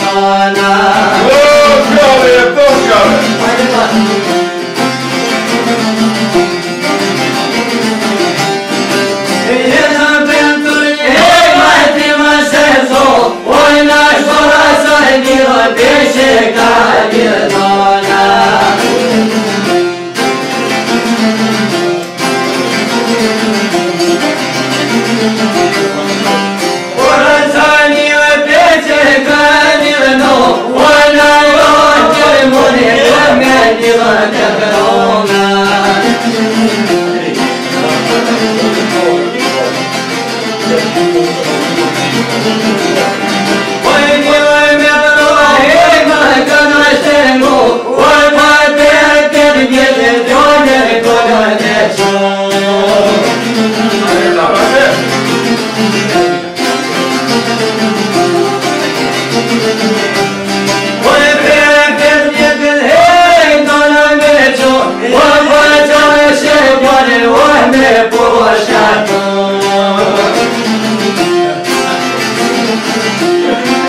Sana Música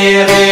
Yeah.